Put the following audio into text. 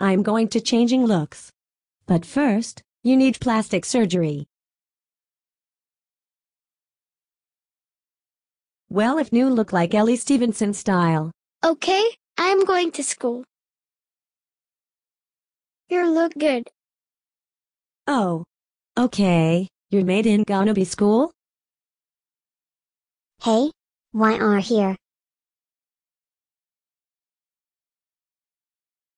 I'm going to changing looks. But first, you need plastic surgery. Well, if new look like Ellie Stevenson style. Okay, I'm going to school. You look good. Oh. Okay, you're made in gonna be school? Hey, why are here?